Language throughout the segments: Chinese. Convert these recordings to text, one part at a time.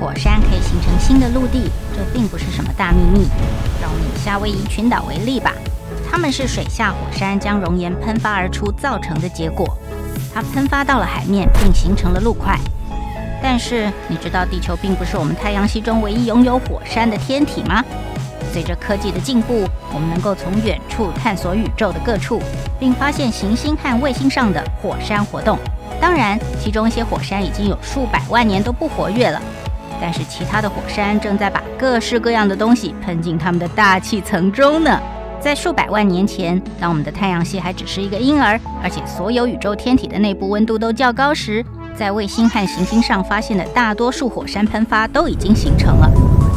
火山可以形成新的陆地，这并不是什么大秘密。让我们以夏威夷群岛为例吧，它们是水下火山将熔岩喷发而出造成的结果。它喷发到了海面，并形成了陆块。但是，你知道地球并不是我们太阳系中唯一拥有火山的天体吗？随着科技的进步，我们能够从远处探索宇宙的各处，并发现行星和卫星上的火山活动。当然，其中一些火山已经有数百万年都不活跃了。但是，其他的火山正在把各式各样的东西喷进它们的大气层中呢。在数百万年前，当我们的太阳系还只是一个婴儿，而且所有宇宙天体的内部温度都较高时，在卫星和行星上发现的大多数火山喷发都已经形成了。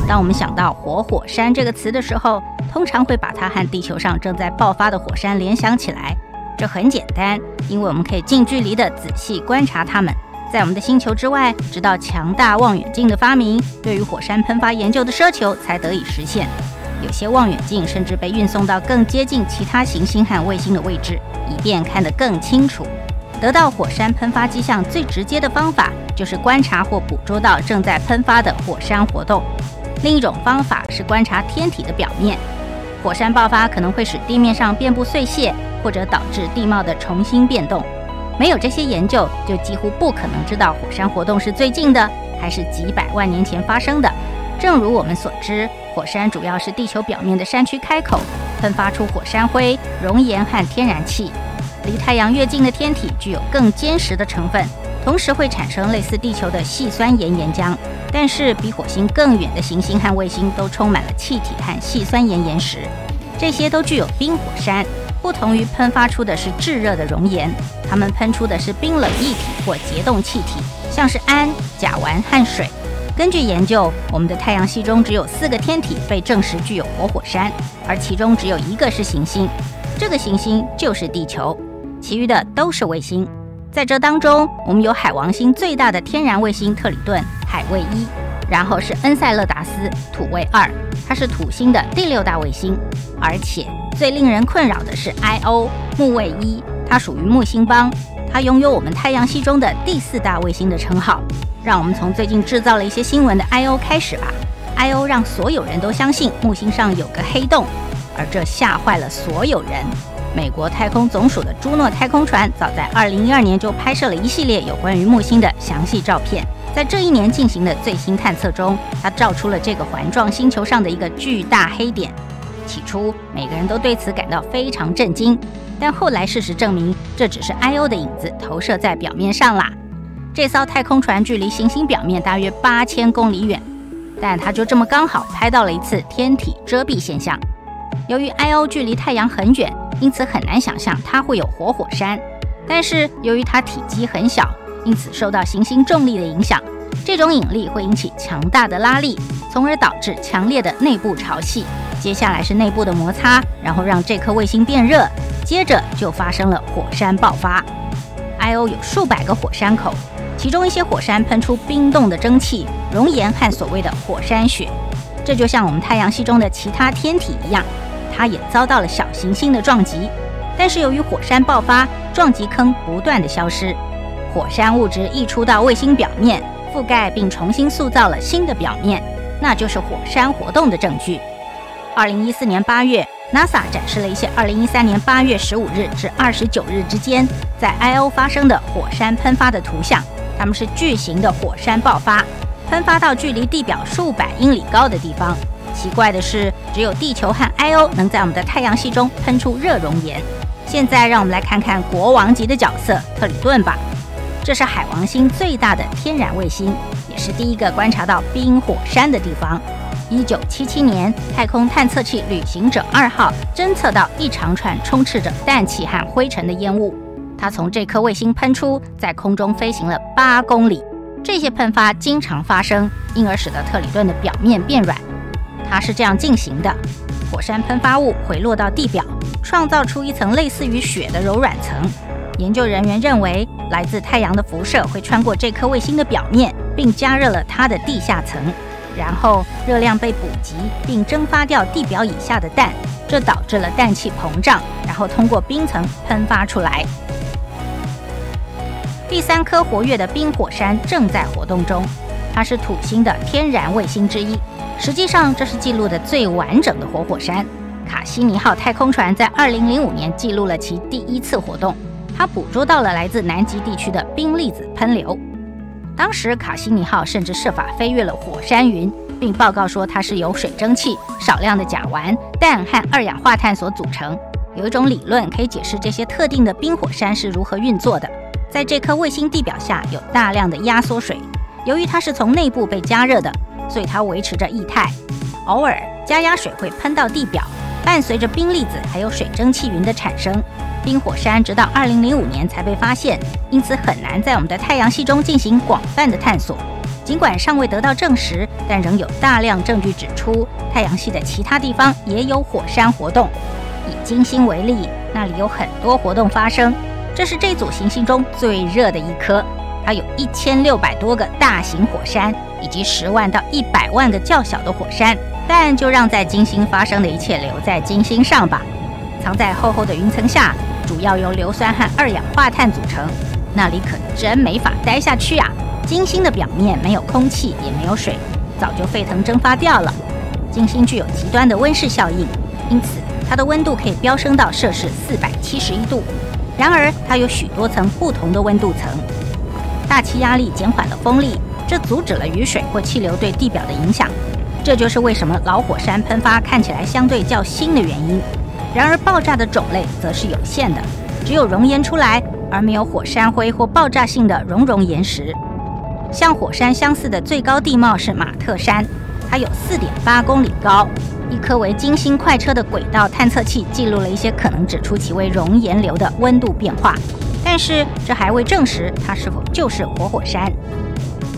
当我们想到“活火山”这个词的时候，通常会把它和地球上正在爆发的火山联想起来。这很简单，因为我们可以近距离地仔细观察它们。在我们的星球之外，直到强大望远镜的发明，对于火山喷发研究的奢求才得以实现。有些望远镜甚至被运送到更接近其他行星和卫星的位置，以便看得更清楚。得到火山喷发迹象最直接的方法，就是观察或捕捉到正在喷发的火山活动。另一种方法是观察天体的表面。火山爆发可能会使地面上遍布碎屑，或者导致地貌的重新变动。没有这些研究，就几乎不可能知道火山活动是最近的，还是几百万年前发生的。正如我们所知。火山主要是地球表面的山区开口，喷发出火山灰、熔岩和天然气。离太阳越近的天体具有更坚实的成分，同时会产生类似地球的细酸盐岩浆。但是，比火星更远的行星和卫星都充满了气体和细酸盐岩石，这些都具有冰火山。不同于喷发出的是炙热的熔岩，它们喷出的是冰冷液体或结冻气体，像是氨、甲烷和水。根据研究，我们的太阳系中只有四个天体被证实具有活火山，而其中只有一个是行星，这个行星就是地球，其余的都是卫星。在这当中，我们有海王星最大的天然卫星特里顿海卫一，然后是恩塞勒达斯土卫二，它是土星的第六大卫星，而且最令人困扰的是 Io 木卫一，它属于木星帮，它拥有我们太阳系中的第四大卫星的称号。让我们从最近制造了一些新闻的 I.O. 开始吧。I.O. 让所有人都相信木星上有个黑洞，而这吓坏了所有人。美国太空总署的朱诺太空船早在2012年就拍摄了一系列有关于木星的详细照片。在这一年进行的最新探测中，它照出了这个环状星球上的一个巨大黑点。起初，每个人都对此感到非常震惊，但后来事实证明，这只是 I.O. 的影子投射在表面上啦。这艘太空船距离行星表面大约八千公里远，但它就这么刚好拍到了一次天体遮蔽现象。由于 Io 距离太阳很远，因此很难想象它会有活火山。但是由于它体积很小，因此受到行星重力的影响，这种引力会引起强大的拉力，从而导致强烈的内部潮汐。接下来是内部的摩擦，然后让这颗卫星变热，接着就发生了火山爆发。Io 有数百个火山口。其中一些火山喷出冰冻的蒸汽、熔岩和所谓的火山雪，这就像我们太阳系中的其他天体一样，它也遭到了小行星的撞击。但是由于火山爆发，撞击坑不断的消失，火山物质溢出到卫星表面，覆盖并重新塑造了新的表面，那就是火山活动的证据。二零一四年八月，NASA 展示了一些二零一三年八月十五日至二十九日之间在 Io 发生的火山喷发的图像。它们是巨型的火山爆发，喷发到距离地表数百英里高的地方。奇怪的是，只有地球和 Io 能在我们的太阳系中喷出热熔岩。现在，让我们来看看国王级的角色特里顿吧。这是海王星最大的天然卫星，也是第一个观察到冰火山的地方。一九七七年，太空探测器旅行者二号侦测到一长串充斥着氮气和灰尘的烟雾。它从这颗卫星喷出，在空中飞行了八公里。这些喷发经常发生，因而使得特里顿的表面变软。它是这样进行的：火山喷发物回落到地表，创造出一层类似于雪的柔软层。研究人员认为，来自太阳的辐射会穿过这颗卫星的表面，并加热了它的地下层。然后热量被补给，并蒸发掉地表以下的氮，这导致了氮气膨胀，然后通过冰层喷发出来。第三颗活跃的冰火山正在活动中，它是土星的天然卫星之一。实际上，这是记录的最完整的活火山。卡西尼号太空船在2005年记录了其第一次活动，它捕捉到了来自南极地区的冰粒子喷流。当时，卡西尼号甚至设法飞越了火山云，并报告说它是由水蒸气、少量的甲烷、氮和二氧化碳所组成。有一种理论可以解释这些特定的冰火山是如何运作的。在这颗卫星地表下有大量的压缩水，由于它是从内部被加热的，所以它维持着液态。偶尔加压水会喷到地表，伴随着冰粒子还有水蒸气云的产生。冰火山直到2005年才被发现，因此很难在我们的太阳系中进行广泛的探索。尽管尚未得到证实，但仍有大量证据指出太阳系的其他地方也有火山活动。以金星为例，那里有很多活动发生。这是这组行星中最热的一颗，它有一千六百多个大型火山，以及十万到一百万个较小的火山。但就让在金星发生的一切留在金星上吧，藏在厚厚的云层下，主要由硫酸和二氧化碳组成。那里可真没法待下去啊！金星的表面没有空气，也没有水，早就沸腾蒸发掉了。金星具有极端的温室效应，因此。它的温度可以飙升到摄氏四百七十一度，然而它有许多层不同的温度层。大气压力减缓了风力，这阻止了雨水或气流对地表的影响。这就是为什么老火山喷发看起来相对较新的原因。然而爆炸的种类则是有限的，只有熔岩出来，而没有火山灰或爆炸性的熔融岩石。像火山相似的最高地貌是马特山，它有四点八公里高。一颗为金星快车的轨道探测器记录了一些可能指出其为熔岩流的温度变化，但是这还未证实它是否就是活火山。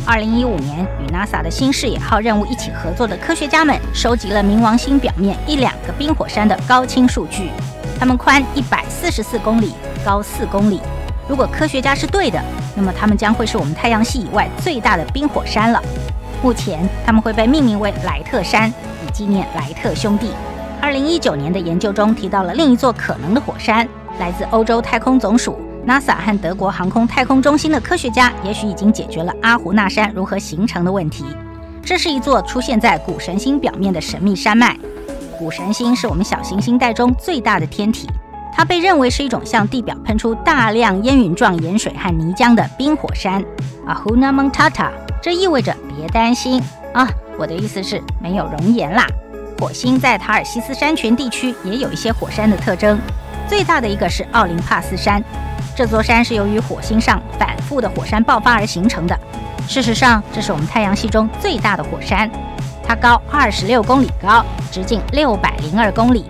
二零一五年，与 NASA 的新视野号任务一起合作的科学家们收集了冥王星表面一两个冰火山的高清数据，它们宽一百四十四公里，高四公里。如果科学家是对的，那么它们将会是我们太阳系以外最大的冰火山了。目前，它们会被命名为莱特山。以纪念莱特兄弟。二零一九年的研究中提到了另一座可能的火山，来自欧洲太空总署、NASA 和德国航空太空中心的科学家，也许已经解决了阿胡纳山如何形成的问题。这是一座出现在古神星表面的神秘山脉。古神星是我们小行星带中最大的天体，它被认为是一种向地表喷出大量烟云状盐水和泥浆的冰火山。Ahuna Montata，这意味着别担心啊。我的意思是没有熔岩啦。火星在塔尔西斯山群地区也有一些火山的特征，最大的一个是奥林帕斯山。这座山是由于火星上反复的火山爆发而形成的。事实上，这是我们太阳系中最大的火山，它高二十六公里高，直径六百零二公里。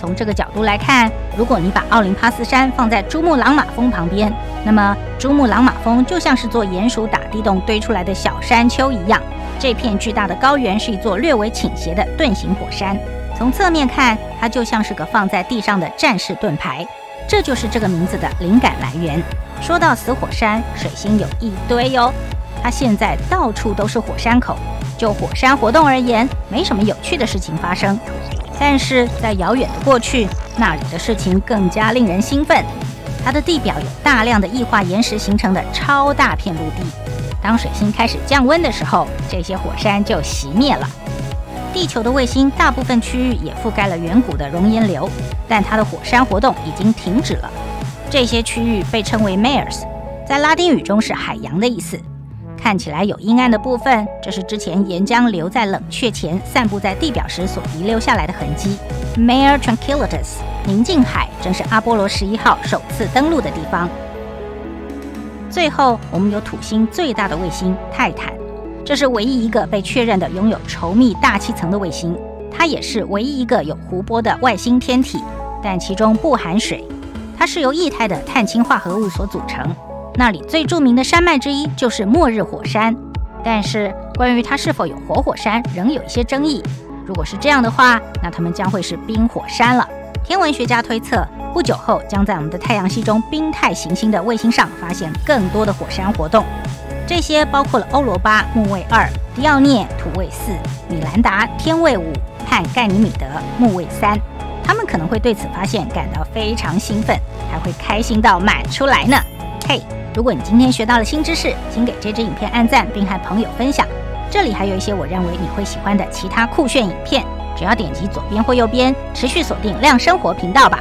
从这个角度来看，如果你把奥林帕斯山放在珠穆朗玛峰旁边，那么珠穆朗玛峰就像是座鼹鼠打地洞堆出来的小山丘一样。这片巨大的高原是一座略微倾斜的盾形火山，从侧面看，它就像是个放在地上的战士盾牌，这就是这个名字的灵感来源。说到死火山，水星有一堆哟，它现在到处都是火山口。就火山活动而言，没什么有趣的事情发生，但是在遥远的过去，那里的事情更加令人兴奋。它的地表有大量的异化岩石形成的超大片陆地。当水星开始降温的时候，这些火山就熄灭了。地球的卫星大部分区域也覆盖了远古的熔岩流，但它的火山活动已经停止了。这些区域被称为 mares，在拉丁语中是海洋的意思。看起来有阴暗的部分，这是之前岩浆留在冷却前散布在地表时所遗留下来的痕迹。Mare Tranquillitas，宁静海，正是阿波罗十一号首次登陆的地方。最后，我们有土星最大的卫星泰坦，这是唯一一个被确认的拥有稠密大气层的卫星。它也是唯一一个有湖泊的外星天体，但其中不含水。它是由液态的碳氢化合物所组成。那里最著名的山脉之一就是末日火山，但是关于它是否有活火山，仍有一些争议。如果是这样的话，那它们将会是冰火山了。天文学家推测。不久后，将在我们的太阳系中冰态行星的卫星上发现更多的火山活动。这些包括了欧罗巴、木卫二、迪奥涅、土卫四、米兰达、天卫五和盖尼米德、木卫三。他们可能会对此发现感到非常兴奋，还会开心到满出来呢。嘿，如果你今天学到了新知识，请给这支影片按赞，并和朋友分享。这里还有一些我认为你会喜欢的其他酷炫影片，只要点击左边或右边，持续锁定亮生活频道吧。